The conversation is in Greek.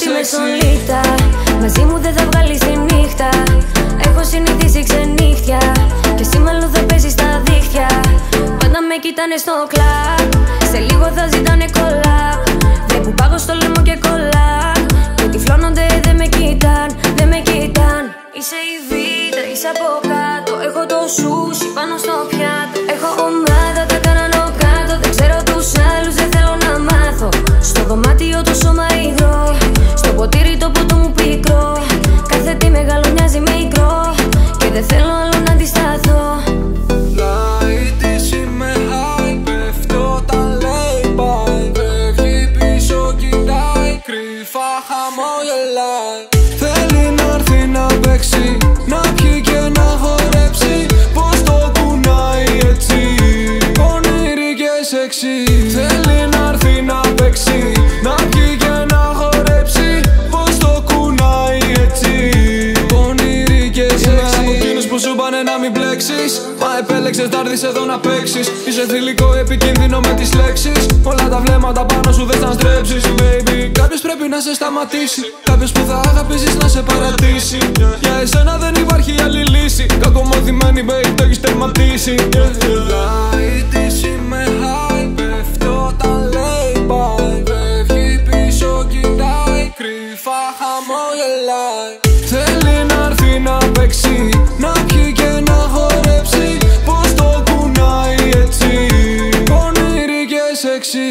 τη μεσονύχτα. Μαζί μου δεν θα βγάλεις τη νύχτα. Έχω συνηθίσει ξενύχτια. Και εσύ μάλλον θα παίζεις στα δίχτυα. Πάντα με κοιτάνε στο κλαμπ Σε λίγο θα ζητάνε κολλά Δεν που στο λαιμό και κολλά Και τυφλώνονται δεν με κοιτάν, δεν με κοιτάν. Είσαι η βίδα, είσαι από κάτω. Κρυφά χαμόγελάει Θέλει να έρθει να παίξει Να πιει και να χορέψει. Πως το κουνάει έτσι. Πονήρι και σεξι. Θέλει να έρθει να παίξει Να πιει και να χορέψει. Πως το κουνάει έτσι. Πονήρι και σεξι. Είμαι από εκείνους που σου πάνε να μην μπλέξεις Μα επέλεξες να έρθεις εδώ να παίξεις. Είσαι θηλυκό επικίνδυνο με τις λέξεις. Όλα τα βλέμματα πάνω σου δεν θα στρέψεις. Baby Κάποιος πρέπει να σε σταματήσει. Κάποιος που θα αγαπήσεις να σε παρατήσει. Για εσένα δεν υπάρχει άλλη λύση. Κακομαθημένη baby το έχεις τερματίσει. Λαϊτής είμαι high. Πέφτω όταν λέει bye Φεύγει πίσω κοιτάει. Κρυφά χαμόγελάει. Θέλει να έρθει να παίξει. Να πιει και να χορέψει. Πως το κουνάει έτσι. Πονήρι και σεξι